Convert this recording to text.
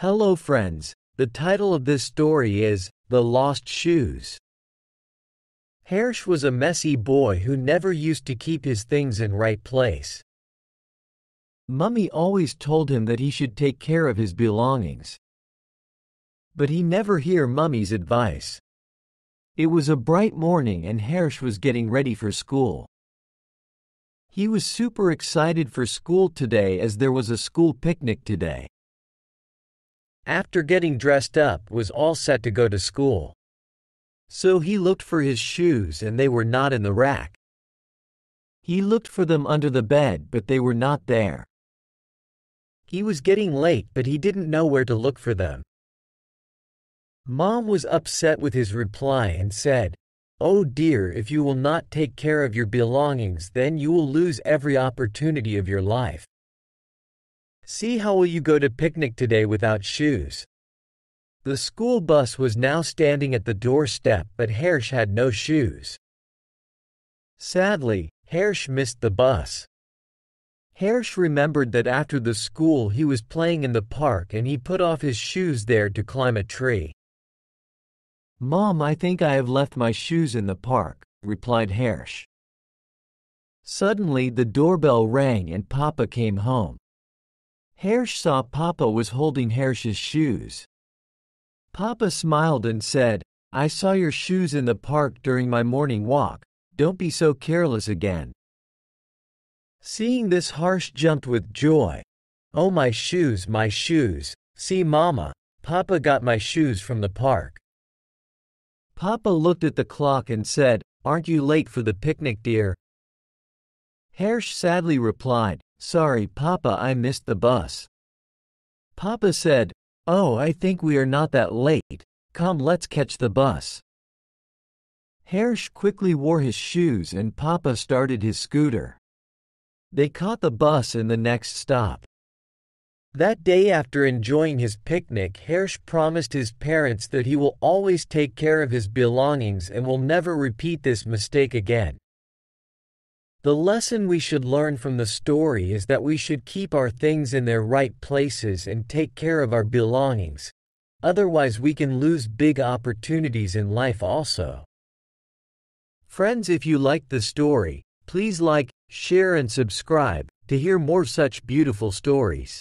Hello friends, the title of this story is The Lost Shoes. Hersh was a messy boy who never used to keep his things in right place. Mummy always told him that he should take care of his belongings. But he never hear Mummy's advice. It was a bright morning and Hersh was getting ready for school. He was super excited for school today as there was a school picnic today after getting dressed up, was all set to go to school. So he looked for his shoes and they were not in the rack. He looked for them under the bed, but they were not there. He was getting late, but he didn't know where to look for them. Mom was upset with his reply and said, Oh dear, if you will not take care of your belongings, then you will lose every opportunity of your life. See how will you go to picnic today without shoes? The school bus was now standing at the doorstep, but Hersh had no shoes. Sadly, Hersh missed the bus. Hersh remembered that after the school he was playing in the park and he put off his shoes there to climb a tree. Mom, I think I have left my shoes in the park, replied Hersh. Suddenly the doorbell rang and Papa came home. Hersh saw Papa was holding Hersh's shoes. Papa smiled and said, I saw your shoes in the park during my morning walk. Don't be so careless again. Seeing this, Hersh jumped with joy. Oh, my shoes, my shoes. See, Mama, Papa got my shoes from the park. Papa looked at the clock and said, Aren't you late for the picnic, dear? Hersh sadly replied, Sorry, Papa, I missed the bus. Papa said, Oh, I think we are not that late. Come, let's catch the bus. Hersh quickly wore his shoes and Papa started his scooter. They caught the bus in the next stop. That day after enjoying his picnic, Hersh promised his parents that he will always take care of his belongings and will never repeat this mistake again. The lesson we should learn from the story is that we should keep our things in their right places and take care of our belongings. Otherwise, we can lose big opportunities in life also. Friends, if you liked the story, please like, share, and subscribe to hear more such beautiful stories.